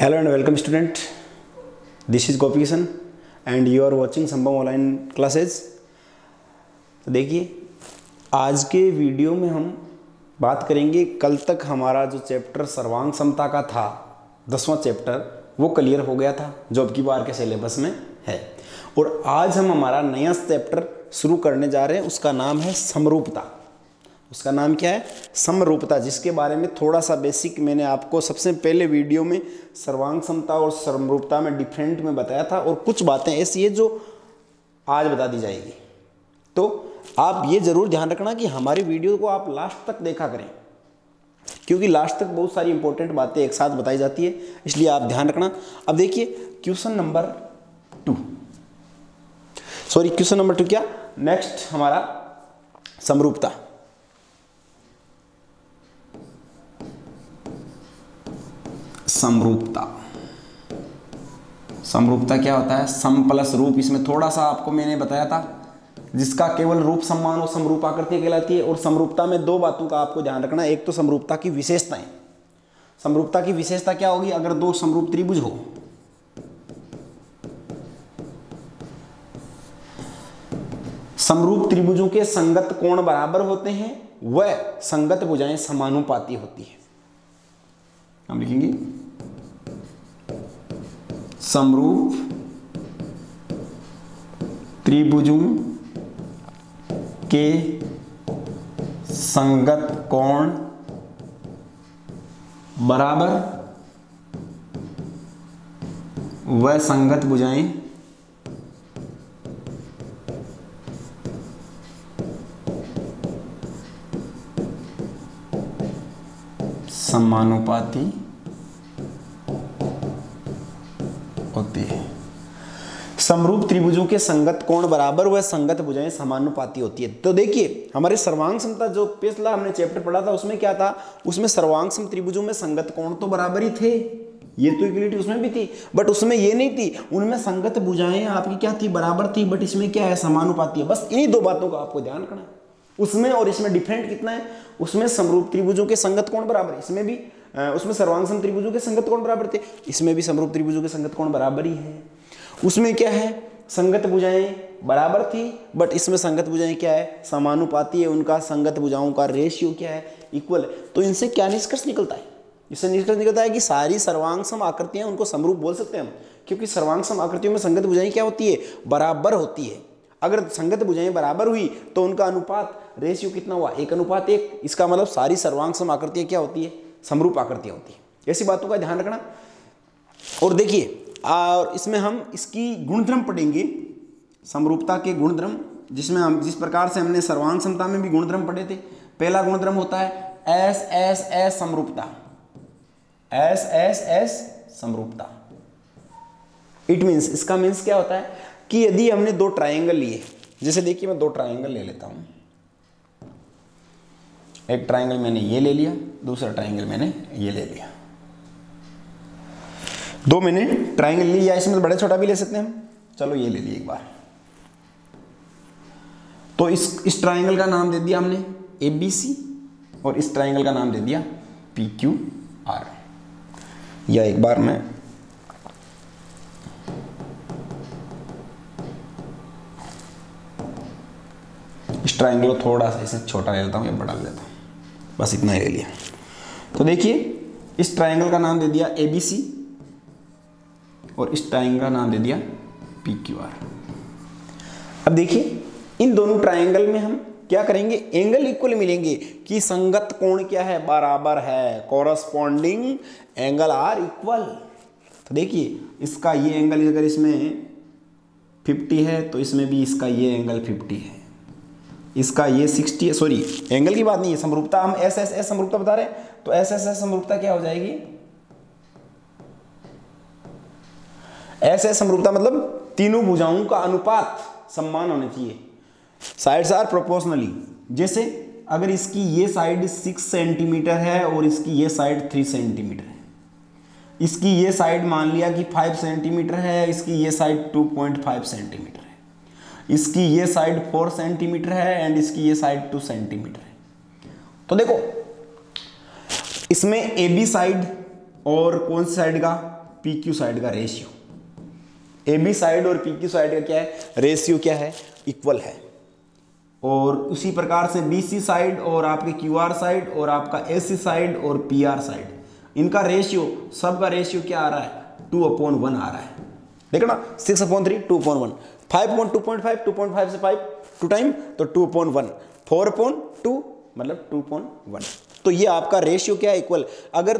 Hello and welcome, student. This is Gopi Kisan and you are watching Sambhav online classes तो देखिए, आज के video में हम बात करेंगे, कल तक हमारा जो चैप्टर सर्वांग समता का था, दसवां चैप्टर वो क्लियर हो गया था, जो अब की बार के सिलेबस में है। और आज हम हमारा नया चैप्टर शुरू करने जा रहे हैं, उसका नाम है समरूपता। उसका नाम क्या है? समरूपता, जिसके बारे में थोड़ा सा बेसिक मैंने आपको सबसे पहले वीडियो में सर्वांग समता और समरूपता में डिफरेंट में बताया था और कुछ बातें ऐसी है जो आज बता दी जाएगी। तो आप ये ज़रूर ध्यान रखना कि हमारी वीडियो को आप लास्ट तक देखा करें। क्योंकि लास्ट तक बहुत सारी इंपॉर्टेंट बातें एक साथ बताई जाती है, इसलिए आप ध्यान रखना। अब देखिए question number two sorry question number two क्या? नेक्स्ट हमारा समरूपता। समरूपता। समरूपता क्या होता है? सम प्लस रूप। इसमें थोड़ा सा आपको मैंने बताया था, जिसका केवल रूप सम्मान और समरूप आकृति कहलाती है, और समरूपता में दो बातों का आपको ध्यान रखना एक तो समरूपता की विशेषताएँ। समरूपता की विशेषता क्या होगी? अगर दो समरूप त्रिभुज हो, समरूप त्रिभुजों के संगत कोण बराबर होते हैं, वह संगत भुजाएँ समानुपाती होती है। हम लिखेंगे समरूप त्रिभुजों के संगत कोण बराबर व संगत भुजाएँ समानुपाती होती है। समरूप त्रिभुजों के संगत कोण बराबर व संगत भुजाएँ समानुपाती होती है। तो देखिए, हमारे सर्वांग समता जो पिछला हमने चैप्टर पढ़ा था, उसमें क्या था? उसमें सर्वांग सम त्रिभुजों में संगत कोण तो बराबर ही थे। ये तो इक्वलिटी उसमें भी थी बट उसमें ये नहीं थी। उनमें संगत भुजाएँ आपकी क्या थी? बराबर थी बट इसमें क्या है? समानुपाती है। बस इन्हीं दो बातों का आपको ध्यान रखना उसमें और इसमें डिफरेंट कितना है? उसमें समरूप त्रिभुजों के संगत कोण बराबर इसमें भी उसमें सर्वांग त्रिभुजों के संगत कोण बराबर थे? इसमें भी समरूप त्रिभुजों के संगत कोण बराबर ही है? उसमें क्या है? संगत भुजाएँ बराबर थी बट इसमें संगत भुजाएँ क्या है? समानुपाती है, उनका संगत भुजाओं का रेशियो क्या है? इक्वल है। तो इनसे क्या निष्कर्ष निकलता है? इससे निष्कर्ष निकलता है कि सारी सर्वांग सम आकृतियाँ उनको समरूप बोल सकते हैं हम, क्योंकि सर्वांग सम आकृतियों में संगत भुजाएँ क्या होती है? बराबर होती है। अगर संगत भुजाएँ बराबर हुई तो उनका अनुपात रेशियो कितना हुआ? एक अनुपात एक। इसका मतलब सारी सर्वांग आकृतियाँ क्या होती है? समरूप आकृतियाँ होती है। ऐसी बातों का ध्यान रखना। और देखिए, और इसमें हम इसकी गुणधर्म पढ़ेंगे। समरूपता के गुणधर्म जिसमें हम, जिस प्रकार से हमने सर्वांग समता में भी गुणधर्म पढ़े थे। पहला गुणधर्म होता है एस एस एस समरूपता। एस एस एस समरूपता। इट मीन्स इसका मीन्स क्या होता है कि यदि हमने दो ट्राइंगल लिए, जैसे देखिए मैं दो ट्राइंगल ले लेता हूँ। एक ट्राइंगल मैंने ये ले लिया, दूसरा ट्राइंगल मैंने ये ले लिया। दो मैंने ट्राइंगल लिया इसमें तो बड़े छोटा भी ले सकते हैं चलो ये ले लिया एक बार। तो इस इस ट्राइंगल का नाम दे दिया हमने ए बी सी और इस ट्राइंगल का नाम दे दिया पी क्यू आर या एक बार मैं इस ट्राइंगल को थोड़ा सा इसे छोटा ले लेता हूँ या बड़ा ले लेता हूँ। बस इतना ही ले लिया। तो देखिए, इस ट्राइंगल का नाम दे दिया ए बी सी और इस ट्राइंगल का नाम दे दिया पी क्यू आर अब देखिए, इन दोनों ट्राइंगल में हम क्या करेंगे? एंगल इक्वल मिलेंगे कि संगत कोण क्या है? बराबर है। कॉरस्पॉन्डिंग एंगल आर इक्वल तो देखिए, इसका ये एंगल अगर इसमें 50 है तो इसमें भी इसका ये एंगल 50 है। इसका ये 60 सॉरी एंगल की बात नहीं है समरूपता, हम एस एस एस समरूपता बता रहे हैं तो एस एस एस समरूपता क्या हो जाएगी? एस एस समरूपता मतलब तीनों भुजाओं का अनुपात सम्मान होना चाहिए। साइड्स आर प्रोपोर्शनली जैसे अगर इसकी ये साइड सिक्स सेंटीमीटर है और इसकी ये साइड थ्री सेंटीमीटर है। इसकी ये साइड मान लिया कि फाइव सेंटीमीटर है, इसकी ये side two point five centimetre इसकी ये साइड फोर सेंटीमीटर है एंड इसकी ये साइड टू सेंटीमीटर है। तो देखो, इसमें ए बी साइड और कौन सी साइड का? पी क्यू साइड का रेशियो ए बी साइड और पी क्यू साइड का क्या है? रेशियो क्या है? इक्वल है। और उसी प्रकार से बी सी साइड और आपके क्यू आर साइड और आपका ए सी साइड और पी आर साइड इनका रेशियो सबका रेशियो क्या आ रहा है? टू अपॉन वन आ रहा है। देखो ना six upon three two upon one five upon two point five, two point five से फाइव, टू टाइम तो two upon one. Four upon two मतलब टू अपॉन वन। तो ये आपका रेशियो क्या है? इक्वल अगर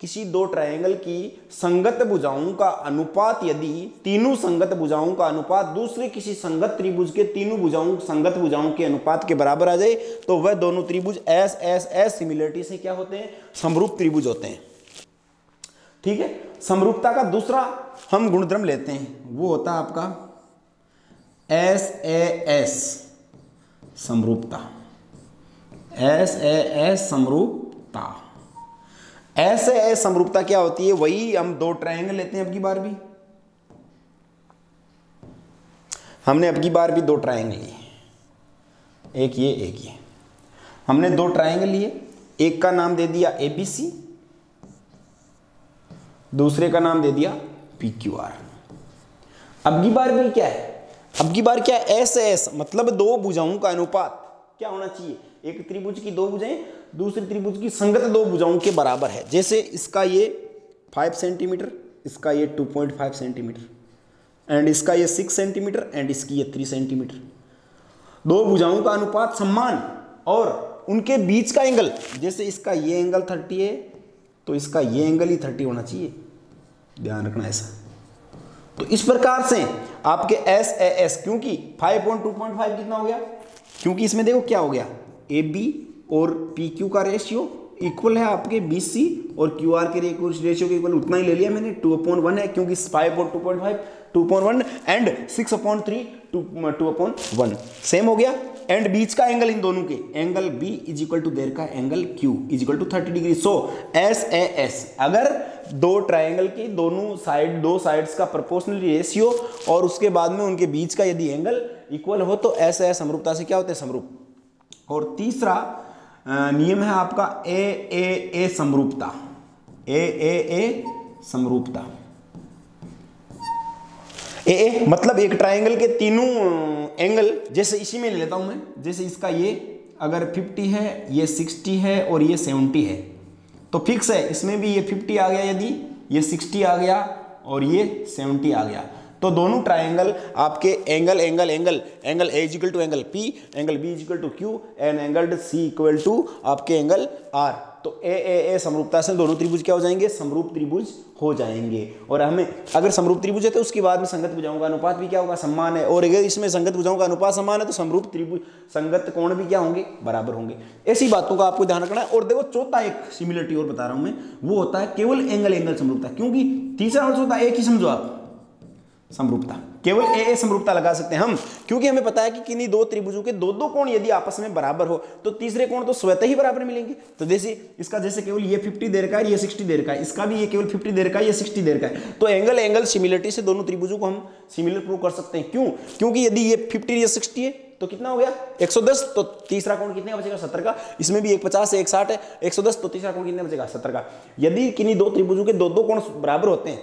किसी दो ट्रायंगल की संगत भुजाओं का अनुपात यदि तीनों संगत भुजाओं का अनुपात दूसरे किसी संगत त्रिभुज के तीनों भुजाओं, संगत भुजाओं के अनुपात के बराबर आ जाए तो वह दोनों त्रिभुज एस एस एस सिमिलरिटी से क्या होते हैं? समरूप त्रिभुज होते हैं। ठीक है? समरूपता का दूसरा हम गुणधर्म लेते हैं। वो होता है आपका एस ए एस समरूपता। एस ए एस समरूपता। एस ए एस समरूपता क्या होती है? वही हम दो ट्रायंगल लेते हैं अब की बार भी। हमने अब की बार भी दो ट्रायंगल लिए। एक ये एक ये। हमने दो ट्रायंगल लिए। एक का नाम दे दिया ए बी सी दूसरे का नाम दे दिया पी क्यू आर अब की बार भी क्या है? अब की बार क्या है? एस एस मतलब दो भुजाओं का अनुपात क्या होना चाहिए? एक त्रिभुज की दो भुजाएँ, दूसरी त्रिभुज की संगत दो भुजाओं के बराबर है। जैसे इसका ये फाइव सेंटीमीटर इसका ये two point five centimetre and इसका ये सिक्स सेंटीमीटर एंड इसकी ये थ्री सेंटीमीटर दो भुजाओं का अनुपात सम्मान और उनके बीच का एंगल जैसे इसका ये एंगल थर्टी है तो इसका ये एंगल ही थर्टी होना चाहिए। ध्यान रखना ऐसा। तो इस प्रकार से आपके एस ए एस क्योंकि five point two point five कितना हो गया? क्योंकि इसमें देखो क्या हो गया? ए बी और पी क्यू का रेशियो इक्वल है आपके बी सी और क्यू आर के रेशियो के इक्वल उतना ही ले लिया मैंने टू अपॉइंट वन है, क्योंकि five point two point five two point one and six upon three two two upon one same हो गया? एंड बीच का एंगल इन दोनों के. Angle B is equal to there का angle Q is equal to thirty degree so S A S अगर दो ट्राइंगल की दोनों साइड दो साइड्स का प्रोपोर्शनल रेशियो और उसके बाद में उनके बीच का यदि एंगल इक्वल हो तो एस ए समरूपता से क्या होते हैं? समरूप. और तीसरा नियम है आपका ए ए ए समरूपता. ए ए ए समरूपता. ए ए मतलब एक ट्राइंगल के तीनों एंगल जैसे इसी में ले लेता हूँ मैं, जैसे इसका ये, अगर 50 है, ये 60 है और ये 70 है। तो फिक्स है, इसमें भी ये 50 आ गया यदि, ये 60 आ गया और ये 70 आ गया। तो दोनों ट्राइंगल आपके angle angle angle angle A is equal to angle P angle B is equal to Q and angle C equal to आपके एंगल आर तो ए ए ए, समरूपता से दोनों त्रिभुज क्या हो जाएँगे? समरूप त्रिभुज हो जाएँगे। और हमें अगर समरूप त्रिभुज है तो उसके बाद में संगत भुजाओं का अनुपात भी क्या होगा? समान है। और अगर इसमें संगत भुजाओं का अनुपात समान है तो समरूप त्रिभुज, संगत कोण भी क्या होंगे? बराबर होंगे। ऐसी बातों का आपको ध्यान रखना है। और देखो, चौथा एक सिमिलरिटी और बता रहा हूँ मैं। वो होता है केवल एंगल एंगल समरूपता। क्योंकि तीसरा और चौथा एक ही समझो आप। समरूपता। केवल ए ए समरूपता लगा सकते हैं हम। क्योंकि हमें पता है कि किन्हीं दो त्रिभुजों के दो दो कोण यदि आपस में बराबर हो तो तीसरे कोण तो स्वतः ही बराबर मिलेंगे। तो जैसे इसका जैसे केवल ये 50 देर का है, ये 60 देर का है। इसका भी ये केवल 50 देर का है, ये 60 देर का है। तो एंगल एंगल सिमिलरिटी से दोनों त्रिभुजों को हम सिमिलर प्रूव कर सकते हैं। क्यों? क्योंकि यदि ये फिफ्टी या सिक्सटी है तो कितना हो गया? 110 तो तीसरा कोण कितने बचेगा? 70 का। इसमें भी एक पचास, एक साठ है। 110 तो तीसरा कोण कितने बचेगा? 70 का। यदि किन्हीं दो त्रिभुजों के दो दो कोण बराबर होते हैं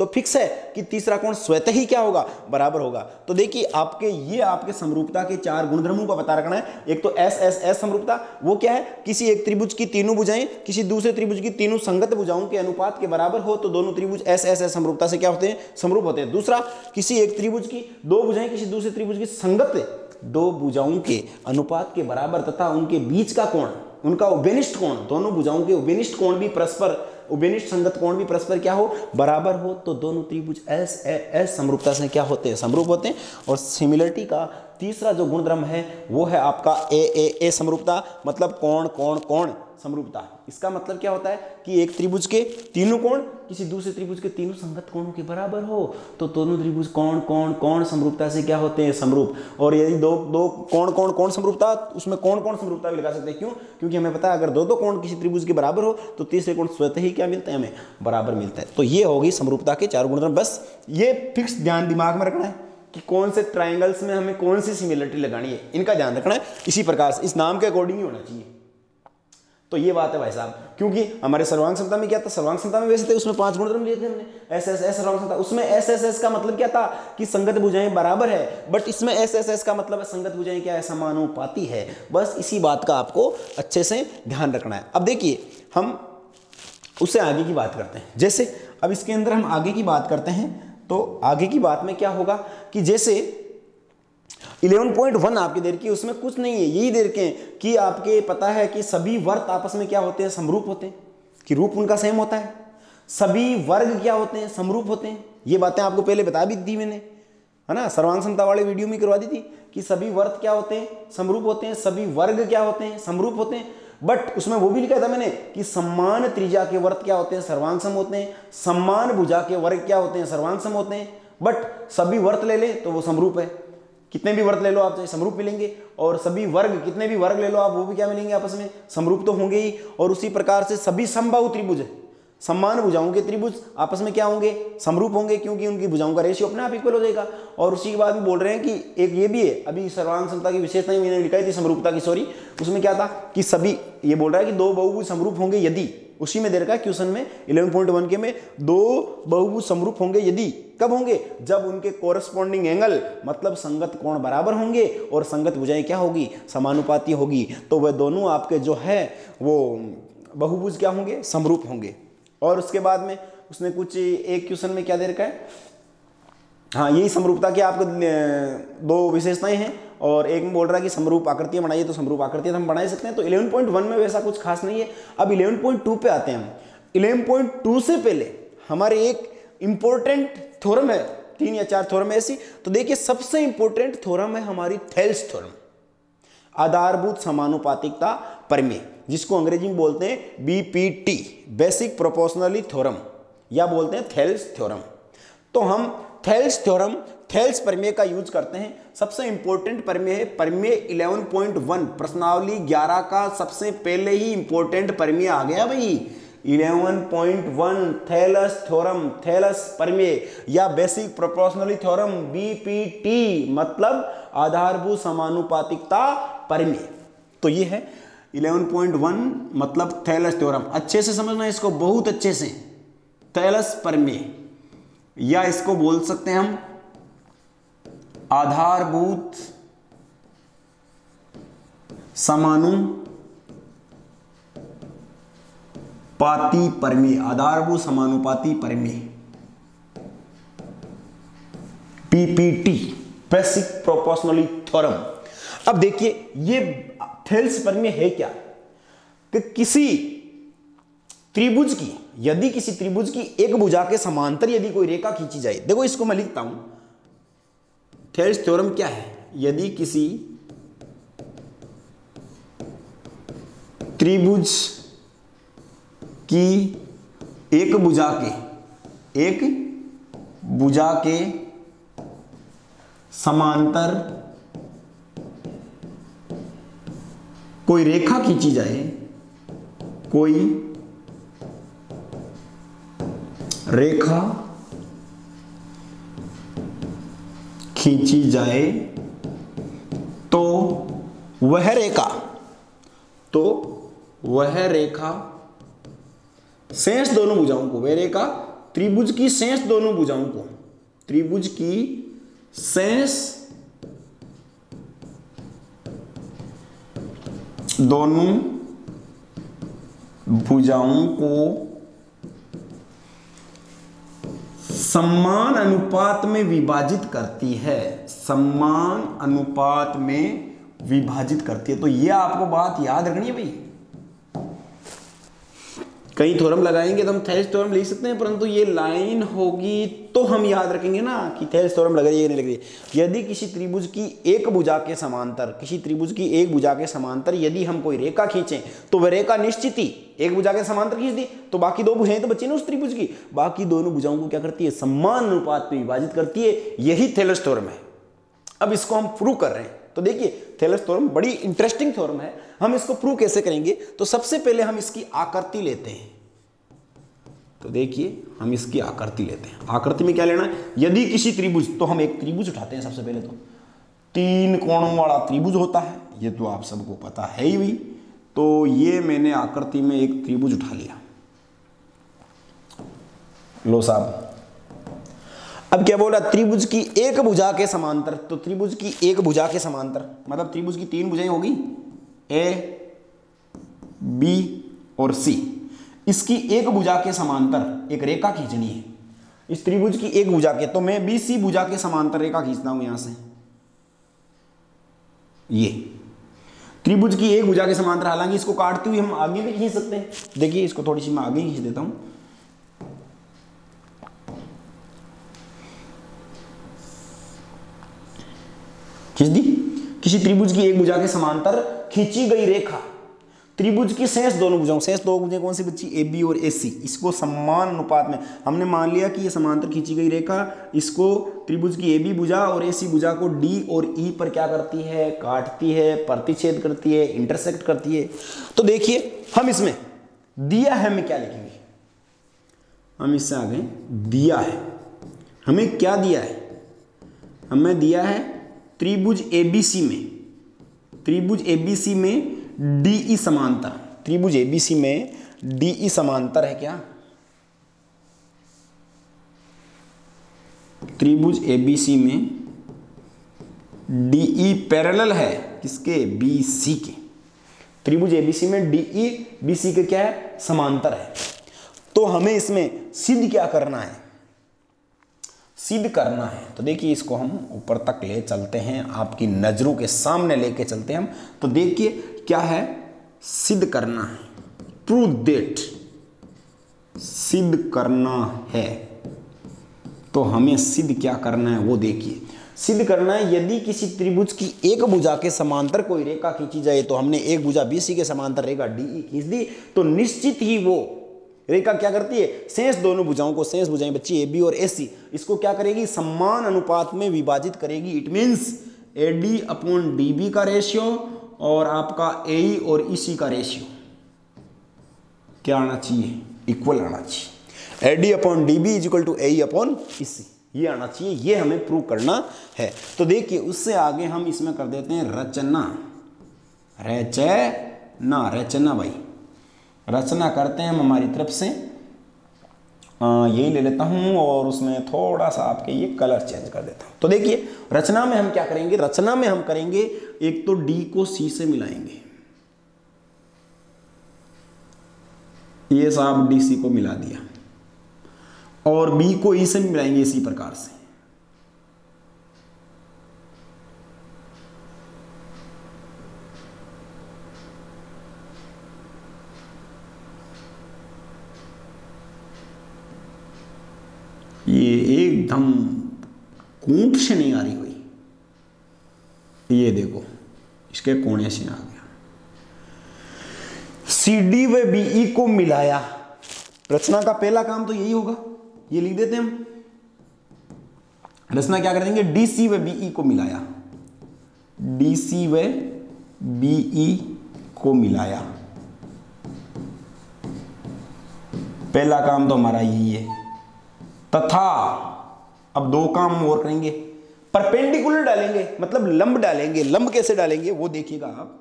तो फिक्स है कि तीसरा कोण स्वतः ही क्या होगा? बराबर होगा। तो देखिए, आपके, ये आपके समरूपता के चार गुणधर्मों का पता रखना है। एक तो एस एस एस समरूपता, वो क्या है? किसी एक त्रिभुज की तीनों भुजाएँ, किसी दूसरे त्रिभुज की तीनों संगत भुजाओं के अनुपात के बराबर हो तो दोनों त्रिभुज एस एस एस समरूपता से क्या होते हैं? समरूप होते हैं। दूसरा, किसी एक त्रिभुज की दो भुजाएँ, किसी दूसरे त्रिभुज की संगत दो भुजाओं के अनुपात के बराबर तथा उनके बीच का कोण, उनका उबेनिष्ठ कोण, दोनों भुजाओं के उबेनिष्ठ कोण भी परस्पर उबेनिष्ठ संगत कोण भी परस्पर क्या हो, बराबर हो तो दोनों त्रिभुज एस एस समरूपता से क्या होते हैं? समरूप होते हैं। और सिमिलरिटी का तीसरा जो गुणधर्म है, वो है आपका ए ए ए समरूपता। मतलब कौन कौन कौन? समरूपता है। इसका मतलब क्या होता है कि एक त्रिभुज के तीनों कोण किसी दूसरे त्रिभुज के तीनों संगत कोणों के बराबर हो तो दोनों त्रिभुज कौन कौन कौन समरूपता से क्या होते हैं? समरूप। और यदि दो दो कौन कौन कौन समरूपता उसमें कौन कौन समरूपता भी लगा सकते हैं। क्यों? क्योंकि हमें पता है, अगर दो दो कोण किसी त्रिभुज के बराबर हो तो तीसरे कोण स्वतः ही क्या मिलता है? हमें बराबर मिलता है। तो ये होगी समरूपता के चार गुणधर्म। बस ये फिक्स ध्यान दिमाग में रखना है कि कौन से ट्राइंगल्स में हमें कौन सी सिमिलरिटी लगानी है। इनका ध्यान रखना है। इसी प्रकार से, इस नाम के अकॉर्डिंग ही होना चाहिए। तो ये बात है भाई साहब। क्योंकि हमारे सर्वांग क्षमता में क्या था? सर्वांग क्षमता में वैसे थे, उसमें पाँच गुणधर्म लिए थे हमने। एस एस एस सर्वांग क्षमता उसमें एस एस एस का मतलब क्या था? कि संगत बुझाएँ बराबर है बट इसमें एस एस एस का मतलब है संगत भुजाएँ क्या है? समानुपाती है। बस इसी बात का आपको अच्छे से ध्यान रखना है। अब देखिए, हम उससे आगे की बात करते हैं। जैसे, अब इसके अंदर हम आगे की बात करते हैं तो आगे की बात में क्या होगा? कि जैसे 11.1 आपके देर की, उसमें कुछ नहीं है। यही देर के कि आपके पता है कि सभी वर्त आपस में क्या होते हैं? समरूप होते हैं। कि रूप उनका सेम होता है। सभी वर्ग क्या होते हैं? समरूप होते हैं। ये बातें आपको पहले बता भी दी मैंने। है ना? सर्वांग समता वाले वीडियो में करवा दी थी कि सभी वर्त क्या होते हैं? समरूप होते हैं। सभी वर्ग क्या होते हैं? समरूप होते हैं। बट उसमें वो भी लिखा था मैंने कि सम्मान त्रिजा के वर्त क्या होते हैं? सर्वांग सम होते हैं। सम्मान भुजा के वर्ग क्या होते हैं? सर्वांग सम होते हैं। बट सभी वर्त ले ले तो वो समरूप है। कितने भी वर्ग ले लो आप, चाहे समरूप मिलेंगे और सभी वर्ग, कितने भी वर्ग ले लो आप, वो भी क्या मिलेंगे आपस में? समरूप तो होंगे ही और उसी प्रकार से सभी संभव त्रिभुज सम्मान भुजाओं के त्रिभुज आपस में क्या होंगे? समरूप होंगे, क्योंकि उनकी भुजाओं का रेशियो अपने आप इक्वल हो जाएगा। और उसी के बाद भी बोल रहे हैं कि एक ये भी है, अभी सर्वांग समता की विशेषता मैंने लिखाई थी समरूपता की सॉरी उसमें क्या था कि सभी, ये बोल रहा है कि दो बहुभुज समरूप होंगे यदि उसी में दे रखा है क्वेश्चन में 11.1 के में दो बहुभुज समरूप होंगे। यदि, कब होंगे? जब उनके कोरस्पॉन्डिंग एंगल मतलब संगत कोण बराबर होंगे और संगत भुजाएँ क्या होगी? समानुपाती होगी। तो वह दोनों आपके जो है, वो बहुभुज क्या होंगे? समरूप होंगे। और उसके बाद में, उसने कुछ एक क्वेश्चन में क्या दे रखा है? हाँ यही समरूपता की आपको दो विशेषताएँ हैं। और एक में बोल रहा है कि समरूप आकृतियाँ बनाइए तो समरूप आकृतियाँ हम बना सकते हैं। तो 11.1 में वैसा कुछ खास नहीं है। अब 11.2 पे आते हैं हम। 11.2 से पहले हमारे एक इंपॉर्टेंट थोरम है, तीन या चार थोरम ऐसी। तो देखिए, सबसे इंपॉर्टेंट थोरम है हमारी थेल्स थोरम आधारभूत समानुपातिकता परमे जिसको अंग्रेज़ी में बोलते हैं बीपीटी बेसिक प्रोपोर्शनली थ्योरम, या बोलते हैं थेल्स थ्योरम। तो हम थेल्स थ्योरम थेल्स परमेय का यूज़ करते हैं। सबसे इंपॉर्टेंट परमेय है, परमेय 11.1 प्रश्नावली 11 का सबसे पहले ही इंपॉर्टेंट परमेय आ गया भाई। 11.1 थेलस थ्योरम, थेलस परमेय या बेसिक प्रोपोर्शनली थ्योरम बीपीटी मतलब आधारभूत समानुपातिकता परमेय। तो ये है 11.1 मतलब थैलस थ्योरम। अच्छे से समझना इसको, बहुत अच्छे से। थैलस परमेय। या इसको बोल सकते हैं हम आधारभूत समानु पाती परमेय, आधारभूत समानुपाती परमेय। पीपीटी बेसिक प्रोपोर्शनली थ्योरम अब देखिए, ये थेल्स पर में है क्या? कि किसी त्रिभुज की, यदि किसी त्रिभुज की एक भुजा के समांतर यदि कोई रेखा खींची जाए, देखो इसको मैं लिखता हूँ। थेल्स थ्योरम क्या है? यदि किसी त्रिभुज की एक भुजा के, एक भुजा के समांतर कोई रेखा खींची जाए, कोई रेखा खींची जाए तो वह रेखा तो वह रेखा, शेष दोनों भुजाओं को, वह रेखा, त्रिभुज की शेष दोनों भुजाओं को, त्रिभुज की शेष दोनों भुजाओं को सम्मान अनुपात में विभाजित करती है। सम्मान अनुपात में विभाजित करती है। तो ये आपको बात याद रखनी है भाई। कई थोरम लगाएँगे तो हम थेल्स थोरम लिख सकते हैं, परंतु ये लाइन होगी तो हम याद रखेंगे ना कि थेल्स थोरम लग रही है नहीं लग रही यदि किसी त्रिभुज की एक भुजा के समांतर, किसी त्रिभुज की एक भुजा के समांतर यदि हम कोई रेखा खींचें तो वह रेखा निश्चित ही एक भुजा के समांतर खींच दी तो बाकी दो भुजाएँ तो बची ना उस त्रिभुज की। बाकी दोनों भुजाओं को क्या करती है? सम्मान अनुपात में विभाजित करती है। यही थेलस थोरम है। अब इसको हम प्रूव कर रहे हैं। तो देखिए थेलस थोरम बड़ी इंटरेस्टिंग थोरम है। हम इसको प्रूव कैसे करेंगे? तो सबसे पहले हम इसकी आकृति लेते हैं। तो देखिए, हम इसकी आकृति लेते हैं। आकृति में क्या लेना है? यदि किसी त्रिभुज तो हम एक त्रिभुज उठाते हैं सबसे पहले तो। तीन कोणों वाला त्रिभुज होता है, ये तो आप सबको पता है ही भी तो ये मैंने आकृति में एक त्रिभुज उठा लिया। लो साहब अब क्या बोला? त्रिभुज की एक भुजा के समांतर। तो त्रिभुज की एक भुजा के समांतर। मतलब त्रिभुज की तीन भुजाएँ होगी। ए, बी और सी। इसकी एक भुजा के समांतर एक रेखा खींचनी है। इस त्रिभुज की एक भुजा के तो मैं बी, सी भुजा के समांतर रेखा खींचता हूँ यहाँ से। ये। त्रिभुज की एक भुजा के समांतर, हालाँकि इसको काटते हुए हम आगे भी खींच सकते हैं। देखिए, इसको थोड़ी सी मैं आगे खींच देता हूँ। खींच दी? किसी त्रिभुज की एक भुजा के समांतर खींची गई रेखा। त्रिभुज की शेष दोनों भुजाओं, शेष दो भुजाएँ कौन सी बच्ची ए बी और ए सी इसको समान अनुपात में, हमने मान लिया कि ये समांतर खींची गई रेखा, इसको त्रिभुज की ए बी भुजा और ए सी भुजा को डी और ई e पर क्या करती है? काटती है, प्रतिच्छेद करती है इंटरसेक्ट करती है। तो देखिए, हम इसमें दिया है हमें क्या लिखेंगे? हम इससे आगे दिया है। हमें क्या दिया है? हमें दिया है त्रिभुज एबीसी में, त्रिभुज एबीसी में डीई e समांतर त्रिभुज एबीसी में डीई e समांतर है क्या? त्रिभुज एबीसी में डीई पैरेलल e है, किसके? बीसी के। त्रिभुज एबीसी में डीई बीसी के क्या है? समांतर है तो हमें इसमें सिद्ध क्या करना है? सिद्ध करना है। तो देखिए इसको हम ऊपर तक ले चलते हैं। आपकी नज़रों के सामने लेके चलते हैं हम। तो देखिए क्या है? सिद्ध करना है। प्रूव डेट सिद्ध करना है। तो हमें सिद्ध क्या करना है वो देखिए। सिद्ध करना है, यदि किसी त्रिभुज की एक भुजा के समांतर कोई रेखा खींची जाए तो हमने एक भुजा बीसी के समांतर रेखा डी खींच दी तो निश्चित ही वो रेखा क्या करती है? शेष दोनों भुजाओं को, शेष भुजाएँ बच्ची ए बी और ए सी इसको क्या करेगी? समान अनुपात में विभाजित करेगी। It means A D upon D B का रेशियो और आपका ए e और ई सी का रेशियो क्या आना चाहिए? इक्वल आना चाहिए। A D upon D B is equal to A upon E C ये आना चाहिए, ये हमें प्रूव करना है। तो देखिए, उससे आगे हम इसमें कर देते हैं रचना। रचना। रचना भाई। रचना करते हैं हम हमारी तरफ़ से। यही ले लेता हूँ और उसमें थोड़ा सा आपके ये कलर चेंज कर देता हूँ। तो देखिए, रचना में हम क्या करेंगे? रचना में हम करेंगे, एक तो डी को सी से मिलाएँगे। ये साहब डी सी को मिला दिया। और बी को ई से मिलाएँगे इसी प्रकार से। एकदम कूट से नहीं आ रही हुई ये देखो, इसके कोने से आ गया। सी डी व बीई को मिलाया। रचना का पहला काम तो यही होगा। ये लिख देते हम। रचना क्या कर देंगे? डी सी व बीई को मिलाया। डी सी व बीई को मिलाया। पहला काम तो हमारा यही है। तथा, अब दो काम और करेंगे। परपेंडिकुलर डालेंगे मतलब लंब डालेंगे, लंब कैसे डालेंगे, वो देखिएगा आप।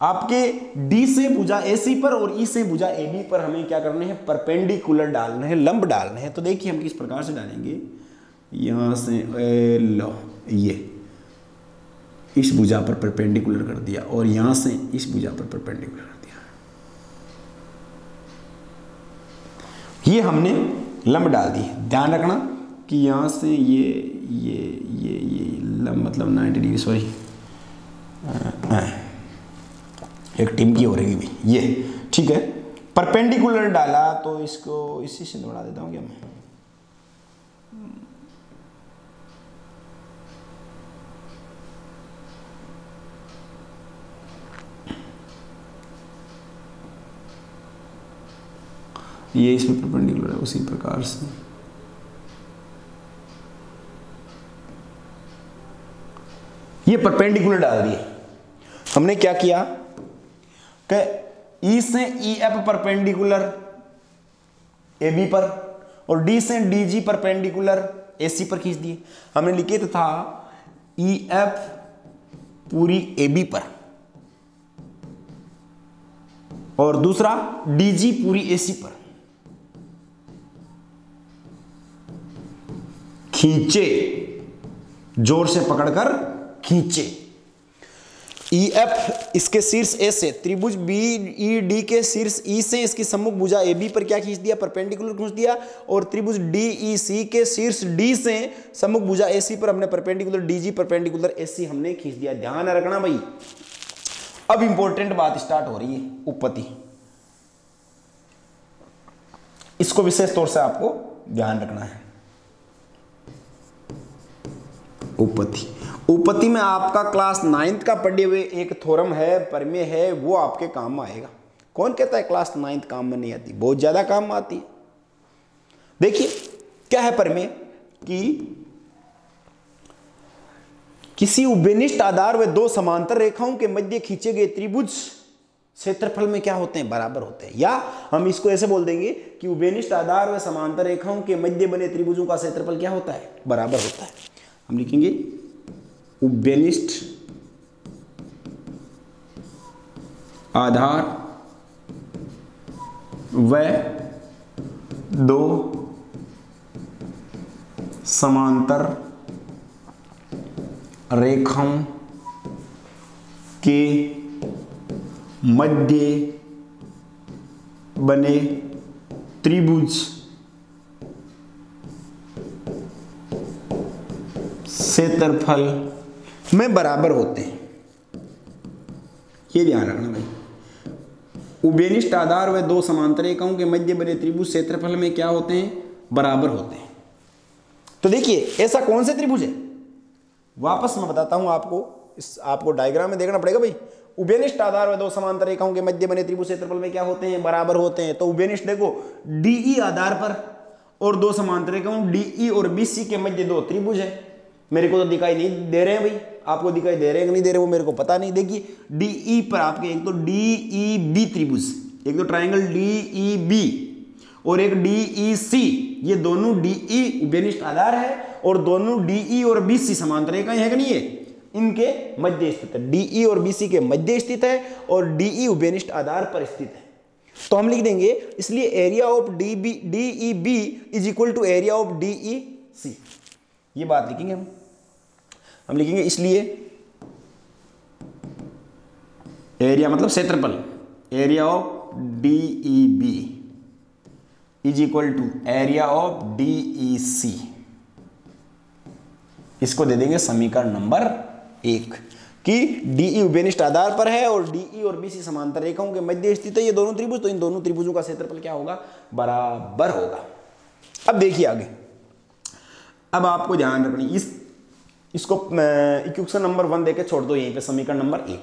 आपके डी से भुजा सी पर और ई e से भुजा ए बी पर हमें क्या करने हैं? परपेंडिकुलर डालने हैं, लंब डालने हैं। तो देखिए हम किस प्रकार से डालेंगे। यहाँ से लो, ये। इस भुजा पर परपेंडिकुलर कर दिया और यहाँ से इस भुजा पर परपेंडिकुलर। ये हमने लंब डाल दी ध्यान रखना कि यहाँ से ये ये ये ये लंब मतलब 90 डिग्री, सॉरी एक टीम की हो रही भी ये, ठीक है? परपेंडिकुलर डाला तो इसको, इसी से दौड़ा देता हूँ क्या मैं? ये इसमें परपेंडिकुलर है, उसी प्रकार से। ये परपेंडिकुलर डाल दिए। हमने क्या किया? कि ई e से E F perpendicular A B पर, और डी से D G perpendicular A C पर खींच दिए। हमने लिखे तो था ई एफ़ पूरी ए बी पर, और दूसरा डी जी पूरी ए सी पर। खींचे, ज़ोर से पकड़कर खींचे। ई e एफ़ इसके शीर्ष ए से, त्रिभुज बी ई डी के शीर्ष ई e से इसकी सम्मुख भुजा ए बी पर क्या खींच दिया? परपेंडिकुलर खींच दिया। और त्रिभुज डी ई सी के शीर्ष डी से सम्मुख भुजा ए सी पर हमने perpendicular D G perpendicular A C हमने खींच दिया। ध्यान रखना भाई। अब इंपॉर्टेंट बात स्टार्ट हो रही है उपपति इसको विशेष तौर से आपको ध्यान रखना है। उपपति उपपति में आपका क्लास नाइन्थ का पढ़े हुए एक थोरम है परमे है, वो आपके काम में आएगा। कौन कहता है क्लास नाइन्थ काम में नहीं आती? बहुत ज़्यादा काम में आती है। देखिए, क्या है परमेय? कि किसी उभयनिष्ठ आधार व दो समांतर रेखाओं के मध्य खींचे गए त्रिभुज क्षेत्रफल में क्या होते हैं? बराबर होते हैं। या हम इसको ऐसे बोल देंगे कि उभयनिष्ठ आधार व समांतर रेखाओं के मध्य बने त्रिभुजों का क्षेत्रफल क्या होता है? बराबर होता है। हम लिखेंगे उभयनिष्ठ आधार व दो समांतर रेखाओं के मध्य बने त्रिभुज क्षेत्रफल में बराबर होते हैं। ये ध्यान रखना भाई। उभयनिष्ठ आधार व दो समांतर रेखाओं के मध्य बने त्रिभुज क्षेत्रफल में क्या होते हैं? बराबर होते हैं। तो देखिए, ऐसा कौन से त्रिभुज है? वापस मैं बताता हूँ आपको, इस आपको डायग्राम में देखना पड़ेगा भाई। उभयनिष्ठ आधार व दो समांतर रेखाओं के मध्य बने त्रिभुज क्षेत्रफल में क्या होते हैं? बराबर होते हैं। तो उभयनिष्ठ देखो, डीई आधार पर और दो समांतर रेखाओं डीई और बीसी के मध्य दो त्रिभुज है। मेरे को तो दिखाई नहीं दे रहे हैं भाई आपको दिखाई दे रहे हैं कि नहीं दे रहे वो मेरे को पता नहीं देखिए डी ई पर आपके एक तो डीई बी त्रिभुज एक तो ट्राइंगल डी ई बी और एक डी ई सी ये दोनों डीई उभयनिष्ठ आधार है और दोनों डीई और बी सी समांतर रेखाएँ है कि नहीं है इनके मध्य स्थित है डी ई और बी सी के मध्य स्थित है और डीई उभयनिष्ठ आधार पर स्थित है तो हम लिख देंगे इसलिए area of D B D E B is equal to area of D E C ये बात लिखेंगे हम। हम लिखेंगे इसलिए एरिया मतलब क्षेत्रफल, area of D E B is equal to area of D E C इसको दे देंगे समीकरण नंबर एक, कि डीई उभयनिष्ठ आधार पर है और डीई और बीसी समांतर रेखाओं के मध्य स्थित है। ये दोनों त्रिभुज तो इन दोनों त्रिभुजों का क्षेत्रफल क्या होगा? बराबर होगा। अब देखिए आगे। अब आपको ध्यान रखनी इस, इसको इक्वेशन नंबर वन देके छोड़ दो, यहीं पे समीकरण नंबर एक।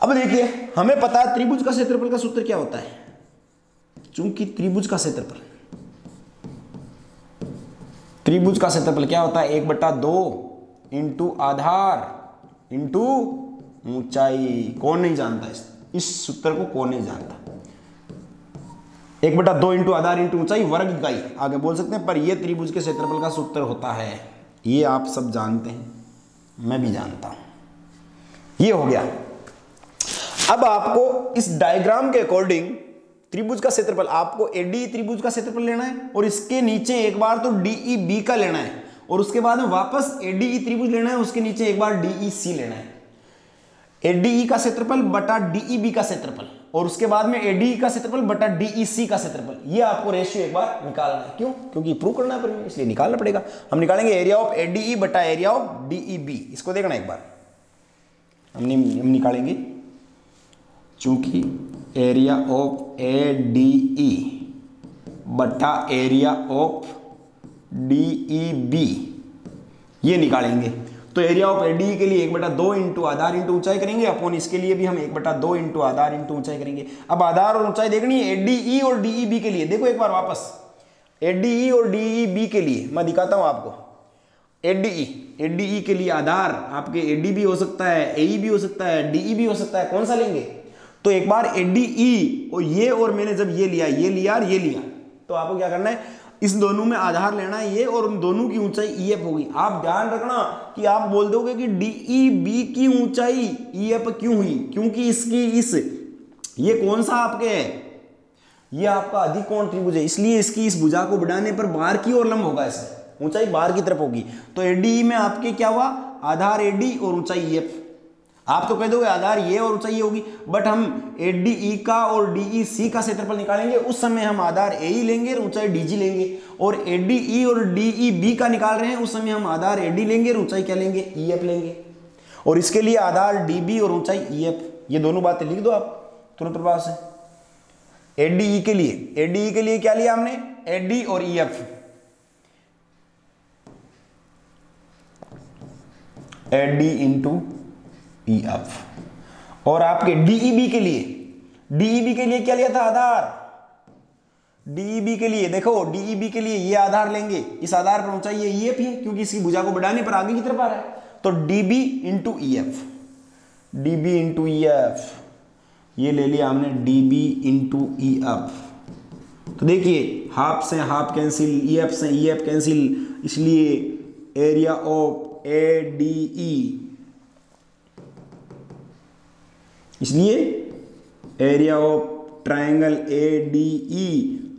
अब देखिए, हमें पता है त्रिभुज का क्षेत्रफल का सूत्र क्या होता है। चूँकि त्रिभुज का क्षेत्रफल, त्रिभुज का क्षेत्रफल क्या होता है? एक बट्टा दो इंटू आधार इंटू ऊंचाई। कौन नहीं जानता इस इस सूत्र को कौन नहीं जानता? एक बटा दो इंटू आधार इंटू ऊंचाई, वर्ग इकाई। आगे बोल सकते हैं, पर यह त्रिभुज के क्षेत्रफल का सूत्र होता है। ये आप सब जानते हैं, मैं भी जानता हूँ। ये हो गया। अब आपको इस डायग्राम के अकॉर्डिंग त्रिभुज का क्षेत्रफल, आपको एडी त्रिभुज का क्षेत्रफल लेना है, और इसके नीचे एक बार तो डीई बी का लेना है, और उसके बाद में वापस एडीई त्रिभुज लेना है उसके नीचे एक बार डीई सी लेना है। एडीई का क्षेत्रफल बटा डीई बी का क्षेत्रफल। और उसके बाद में एडी का क्षेत्रफल बटा डीईसी का क्षेत्रफल। ये आपको रेशियो एक बार निकालना है। क्यों? क्योंकि प्रूव करना है इसलिए निकालना पड़ेगा। हम निकालेंगे एरिया ऑफ़ एडीई बटा एरिया ऑफ़ डीईबी इसको देखना एक बार। हम हम निकालेंगे। चूँकि area of A D E बटा एरिया ऑफ़ डीई बी ये निकालेंगे। तो एरिया ऑफ़ एडी के लिए एक बटा दो इंटू आधार इंटू ऊंचाई करेंगे, अपन इसके लिए भी हम एक बटा दो इंटू आधार इंटू ऊंचाई करेंगे। अब आधार और ऊंचाई देखनी है एडीई और डीई बी के लिए। देखो एक बार वापस। एडीई और डीई बी के लिए, मैं दिखाता हूँ आपको। एडीई एडीई के लिए आधार, आपके एडी भी हो सकता है एई भी हो सकता है डीई भी हो सकता है, कौन सा लेंगे? तो एक बार एडीई और ये और मैंने जब ये लिया ये लिया और ये लिया तो आपको क्या करना है? इस दोनों में आधार लेना है ये और उन दोनों की ऊंचाई ई एफ़ होगी। आप ध्यान रखना कि आप बोल दोगे कि डी ई बी की ऊंचाई ई एफ़ क्यों हुई? क्योंकि इसकी इस, ये कौन सा आपके है? ये आपका अधिक कोण त्रिभुज है, इसलिए इसकी इस भुजा को बढ़ाने पर बाहर की ओर लंब होगा इसमें ऊंचाई बाहर की तरफ़ होगी। तो एडी में आपके क्या हुआ? आधार एडी और ऊंचाई एफ़ आप तो कह दोगे, आधार ये और ऊंचाई होगी बट हम ए डी ई का और डी ई सी का क्षेत्रफल निकालेंगे, उस समय हम आधार ए ई लेंगे और ऊंचाई डी जी लेंगे। और ए डी ई और डी ई बी का निकाल रहे हैं, उस समय हम आधार ए डी लेंगे और ऊंचाई क्या लेंगे? ई e एफ़ लेंगे। और इसके लिए आधार डी बी और ऊंचाई ई e एफ़ ये दोनों बातें लिख दो आप, तुरंत प्रभाव से ए डी ई के लिए ए डी ई के लिए क्या लिया हमने? ए डी और E F A D into E F और आपके डीईबी e के लिए डीईबी e के लिए क्या लिया था? आधार। डीईबी e के लिए, देखो डीईबी के लिए ये आधार लेंगे। इस आधार पर ऊंचाई ये ईएफ है क्योंकि इसकी भुजा को बढ़ाने पर आगे की तरफ़ आ रहा है। तो D B into E F D B into E F ये ले लिया हमने डीबी इंटू ई एफ़ तो देखिए हाफ़ से हाफ़ कैंसिल ई एफ़ से ई एफ़ कैंसिल इसलिए area of A D E इसलिए area of triangle A D E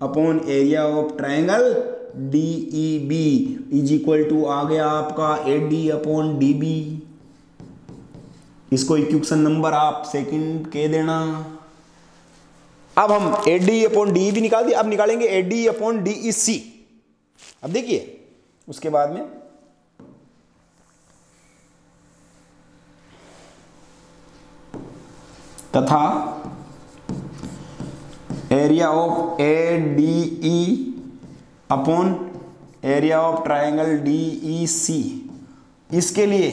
upon area of triangle D E B is equal to आ गया आपका A D upon D B इसको equation number आप second के देना। अब हम ए डी अपॉन डी भी निकाल दिए। अब निकालेंगे A D upon D E C अब देखिए, उसके बाद में तथा area of A D E upon area of triangle D E C इसके लिए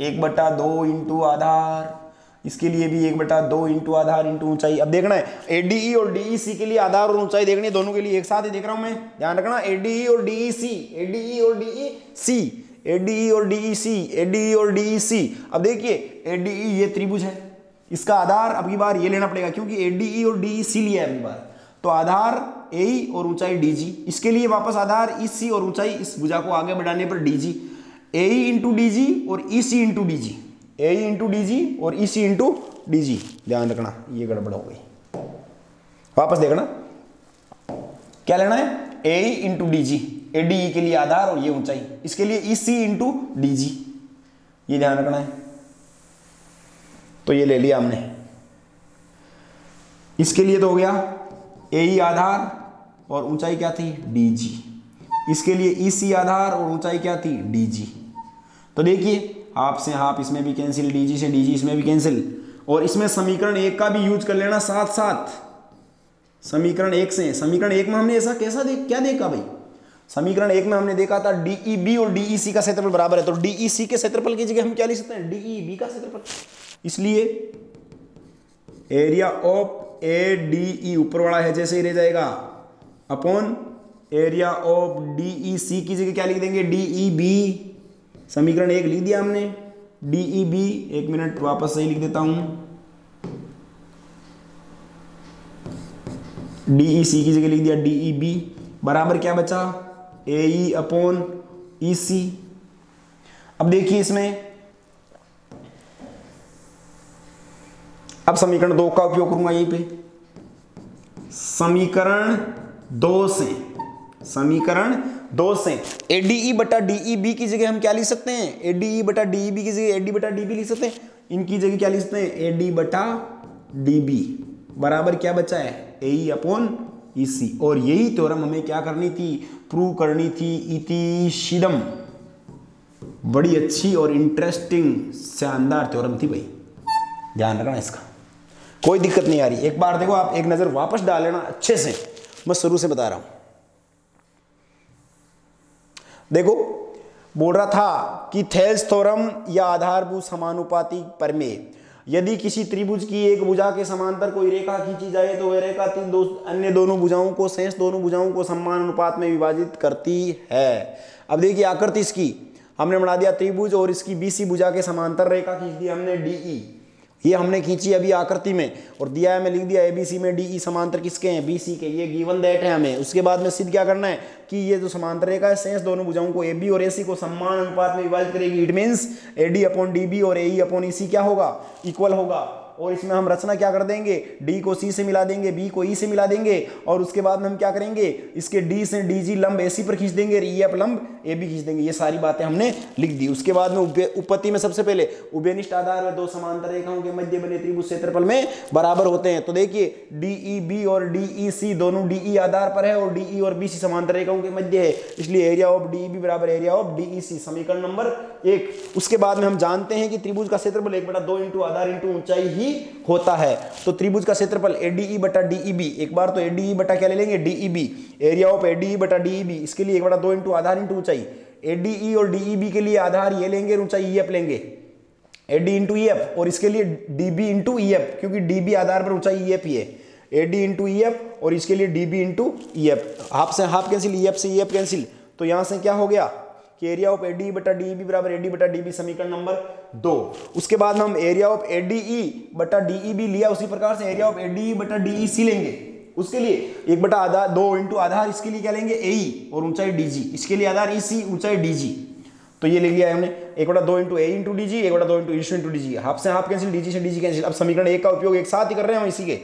एक बटा दो इंटू आधार, इसके लिए भी एक बटा दो इंटू आधार इंटू ऊंचाई। अब देखना है एडीई और डीई सी के लिए आधार और ऊंचाई देखनी है, दोनों के लिए एक साथ ही देख रहा हूँ मैं। ध्यान रखना एडीई और डीई सी एडीई और डीई सी एडीई और डीई सी एडीई और डीई सी अब देखिए एडीई ये त्रिभुज है। इसका आधार अबकी बार ये लेना पड़ेगा, क्योंकि ए डी ई और डी ई सी लिया है अबकी बार। तो आधार ए e और ऊंचाई डी जी इसके लिए वापस आधार ई सी और ऊंचाई इस भुजा को आगे बढ़ाने पर D G A into D G और E C into D G A into D G और ई सी इंटू डी जी ध्यान रखना, ये गड़बड़ हो गई। वापस देखना। क्या लेना है? A into D G A D E के लिए आधार और ये ऊंचाई। इसके लिए ई सी इंटू डी जी ये ध्यान रखना है। तो ये ले लिया हमने। इसके लिए तो हो गया ए ई आधार और ऊंचाई क्या थी? डी जी इसके लिए ई सी आधार और ऊंचाई क्या थी? डी जी तो देखिए, आप से हाफ़ इसमें भी कैंसिल डी जी से डी जी इसमें भी कैंसिल और इसमें समीकरण एक का भी यूज़ कर लेना साथ साथ समीकरण एक से, समीकरण एक में हमने ऐसा कैसा देख, क्या देखा भाई? समीकरण एक में हमने देखा था डीई बी और डीई सी का क्षेत्रफल बराबर है। तो डीई सी के क्षेत्रफल की जगह हम क्या लिख सकते हैं? डीई बी का क्षेत्रफल। इसलिए area of A D E ऊपर वाला है जैसे ही रह जाएगा। Upon area of D E C की जगह क्या लिख देंगे? डी ई बी समीकरण एक लिख दिया हमने। डी ई बी एक मिनट वापस सही लिख देता हूँ। डी ई सी की जगह लिख दिया डी ई बी बराबर क्या बचा? A E upon E C अब देखिए इसमें अब समीकरण दो का उपयोग करूँगा यहीं पे। समीकरण दो से, समीकरण दो से। एडीई बटा डीई बी की जगह हम क्या लिख सकते हैं? एडीई बटा डीई बी की जगह एडी बटा डी बी लिख सकते हैं। इनकी जगह क्या लिख सकते हैं? एडी बटा डी बी बराबर क्या बचा है? ए अपॉन ई सी और यही थ्योरम हमें क्या करनी थी? प्रूव करनी थी इति शिदम। बड़ी अच्छी और इंटरेस्टिंग शानदार थ्योरम थी भाई। ध्यान रखना इसका। कोई दिक्कत नहीं आ रही। एक बार देखो, आप एक नज़र वापस डाल लेना अच्छे से। मैं शुरू से बता रहा हूँ। देखो, बोल रहा था कि थेल्स थोरम या आधारभूत समानुपाती परमेय। यदि किसी त्रिभुज की एक भुजा के समांतर कोई रेखा खींची जाए तो वह रेखा तीन दो अन्य दोनों भुजाओं को, शेष दोनों भुजाओं को समान अनुपात में विभाजित करती है। अब देखिए, आकृति इसकी। हमने बना दिया त्रिभुज और इसकी बीसी भुजा के समांतर रेखा खींच दी हमने डीई। ये हमने खींची अभी आकृति में और दिया है, मैं लिख दिया ए बी सी में डी ई e समांतर किसके हैं? बी सी के। ये गिवन दैट है हमें। उसके बाद में सिद्ध क्या करना है कि ये जो समांतर रेखा है शेष दोनों भुजाओं को ए बी और ए सी को समान अनुपात में विभाजित करेगी। It means A D upon D B और ए ई अपॉन ई सी क्या होगा? इक्वल होगा। और इसमें हम रचना क्या कर देंगे? डी को सी से मिला देंगे, बी को ई से मिला देंगे, और उसके बाद में हम क्या करेंगे? इसके डी से डी जी लंब एसी पर खींच देंगे ई एफ़ लंब ए बी खींच देंगे। ये सारी बातें हमने लिख दी। उसके बाद में उपपत्ति में सबसे पहले उभयनिष्ठ आधार में दो समांतर रेखाओं के मध्य बने त्रिभुज क्षेत्रफल में बराबर होते हैं। तो देखिए डीई बी और डीई सी दोनों डीई आधार पर है और डीई और बी सी समांतर रेखाओं के मध्य है। इसलिए एरिया ऑफ़ डी बी बराबर area of D E C समीकरण नंबर एक। उसके बाद में हम जानते हैं कि त्रिभुज का क्षेत्रफल एक बटा दो इंटू आधार इंटू ऊंचाई ही होता है तो त्रिभुज का क्षेत्रफल एडीई बटा डीई एक बार तो एडीई बटा क्या ले लेंगे डीई एरिया ऑफ़ एडीई बटा डीई इसके लिए एक बटा दो इंटू आधार इंटू ऊंचाई एडीई और डीई के लिए आधार ये लेंगे ऊंचाई ई एफ़ लेंगे A D into E F और इसके लिए D B into E F क्योंकि डीबी आधार पर ऊंचाई ई एफ़ ही है एडी इंटू ई एफ़ और इसके लिए D B into E F half से हाफ़ कैंसिल ई एफ़ से ई एफ़ कैंसिल तो यहाँ से क्या हो गया कि एरिया ऑफ़ एडी बटा डी बी बराबर एडी बटा डी बी समीकरण नंबर दो। उसके बाद हम एरिया ऑफ़ एडीई बटा डीई बी लिया उसी प्रकार से। एरिया ऑफ़ एडीई बटा डीई सी लेंगे। उसके लिए एक बटा आधार दो इंटू आधार इसके लिए क्या लेंगे? ए और ऊंचाई डीजी इसके लिए आधार ई सी ऊंचाई डीजी तो ये ले लिया हमने। एक बटा दो इंटू ए इंटू डीजी एक बटा दो इंटू ईशू इंटू डीजी हाफ़ से हाफ़ कैंसिल डीजी से डीजी कैंसिल। अब समीकरण एक का उपयोग एक साथ ही कर रहे हैं हम इसी के।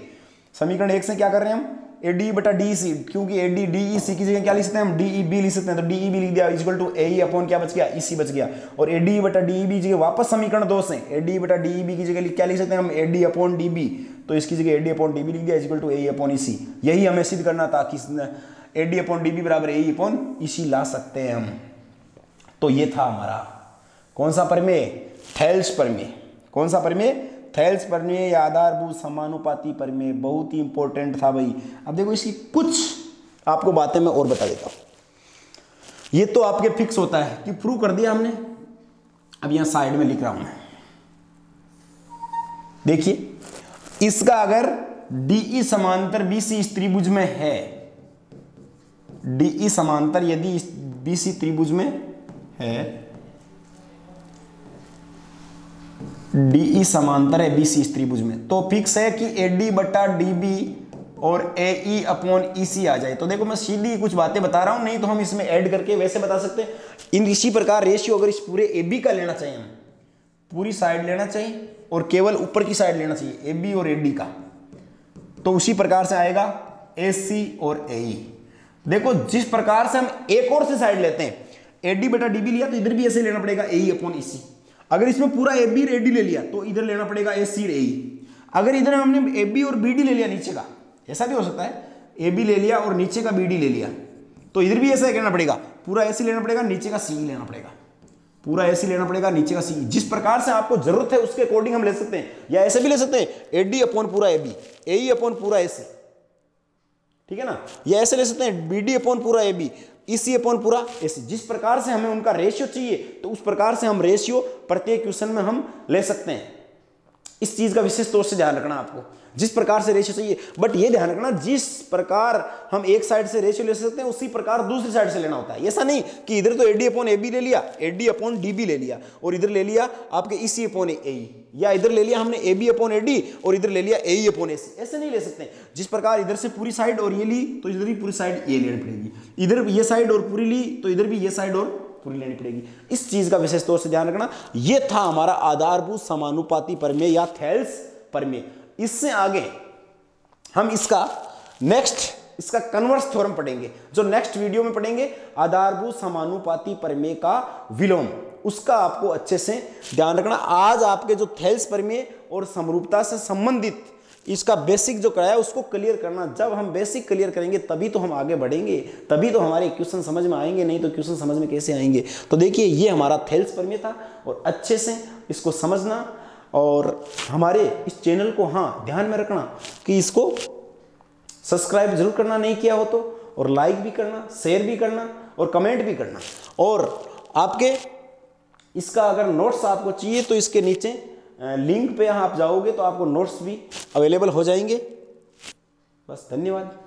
समीकरण एक से क्या कर रहे हैं हम? ए डी बटा डी सी क्योंकि A D D E C की जगह क्या लिख सकते हैं हम? डी ई बी लिख सकते हैं। तो डी ई बी लिख दिया इजल टू ए अपॉन क्या बच गया? ई सी बच गया। और ए डी बटा डी ई बी जगह वापस समीकरण दो से। ए डी बटा डी ई बी की जगह क्या लिख सकते हैं हम? A D upon D B तो इसकी जगह A D upon D B लिख दिया equal to A upon E C यही हमें सिद्ध करना था कि A D upon D B बराबर ए अपॉन ई सी ला सकते हैं हम। तो ये था हमारा। कौन सा परमे थेल्स परमे कौन सा परमे थैल्स परमेय या आधारभूत समानुपाती परमेय बहुत ही इंपॉर्टेंट था भाई। अब देखो इसकी कुछ आपको बातें मैं और बता देता हूँ। ये तो आपके फिक्स होता है कि प्रूव कर दिया हमने। अब यहाँ साइड में लिख रहा हूँ मैं। देखिए, इसका अगर डीई समांतर बीसी त्रिभुज में है डीई समांतर यदि बीसी त्रिभुज में है डीई समांतर है बी सी बीसी त्रिभुज में। तो फिक्स है कि ए डी बटा डी बी और ए ई अपॉन ई सी आ जाए। तो देखो, मैं सीधी कुछ बातें बता रहा हूँ, नहीं तो हम इसमें ऐड करके वैसे बता सकते हैं। इन इसी प्रकार रेशियो अगर इस पूरे ए बी का लेना चाहिए, हम पूरी साइड लेना चाहिए और केवल ऊपर की साइड लेना चाहिए ए बी और ए डी का तो उसी प्रकार से आएगा ए सी और ए ई देखो, जिस प्रकार से हम एक और से साइड लेते हैं ए डी बटा डी बी लिया तो इधर भी ऐसे लेना पड़ेगा ए ई अपॉन ई सी अगर इसमें पूरा ए बी रेडी ले लिया तो इधर लेना पड़ेगा ए सी ए अगर इधर हमने ए बी और बी डी ले लिया नीचे का, ऐसा भी हो सकता है ए बी ले लिया और नीचे का बी डी ले लिया। तो इधर भी ऐसा कहना पड़ेगा, पूरा ए सी लेना पड़ेगा, नीचे का सी लेना पड़ेगा। पूरा ए सी लेना पड़ेगा, नीचे का सी जिस प्रकार से आपको ज़रूरत है, उसके अकॉर्डिंग हम ले सकते हैं, या ऐसे भी ले सकते हैं ए डी अपॉन पूरा ए बी ए अपॉन पूरा ए सी ठीक है ना? या ऐसे ले सकते हैं बी डी अपॉन पूरा ए बी इसी अपॉन पूरा एसी जिस प्रकार से हमें उनका रेशियो चाहिए तो उस प्रकार से हम रेशियो प्रत्येक क्वेश्चन में हम ले सकते हैं। इस चीज़ का विशेष तौर से ध्यान रखना आपको। जिस प्रकार से रेशियो चाहिए। बट ये ध्यान रखना, जिस प्रकार हम एक साइड से रेशियो ले सकते हैं, उसी प्रकार दूसरी साइड से लेना होता है। ऐसा नहीं कि इधर तो एडी अपॉन ए बी ले लिया एडी अपॉन डी बी ले लिया, और इधर ले लिया आपके इसी अपॉन ए या इधर ले लिया हमने A B upon A D और इधर ले लिया ए अपॉन ए सी ऐसे नहीं ले सकते जिस प्रकार इधर से पूरी साइड और ये ली तो इधर भी पूरी साइड ये लेनी पड़ेगी। इधर ये साइड और पूरी ली तो इधर भी ये साइड और पूरी लेनी पड़ेगी। इस चीज़ का विशेष तौर से ध्यान रखना यह था हमारा आधारभूत समानुपाती परमेय या थैल्स परमेय। इससे आगे हम इसका नेक्स्ट इसका कन्वर्स थ्योरम पढ़ेंगे, जो नेक्स्ट वीडियो में पढ़ेंगे, आधारभूत समानुपाती परमेय का विलोम। उसका आपको अच्छे से ध्यान रखना। आज आपके जो थेल्स परमेय और समरूपता से संबंधित इसका बेसिक जो कराया, उसको क्लियर करना। जब हम बेसिक क्लियर करेंगे, तभी तो हम आगे बढ़ेंगे। तभी तो हमारे क्वेश्चन समझ में आएँगे, नहीं तो क्वेश्चन समझ में कैसे आएँगे? तो देखिए, ये हमारा थेल्स परमेय था और अच्छे से इसको समझना और हमारे इस चैनल को हाँ ध्यान में रखना कि इसको सब्सक्राइब ज़रूर करना, नहीं किया हो तो और लाइक भी करना शेयर भी करना, और कमेंट भी करना। और आपके इसका अगर नोट्स आपको चाहिए तो इसके नीचे लिंक पे आप जाओगे तो आपको नोट्स भी अवेलेबल हो जाएँगे। बस धन्यवाद।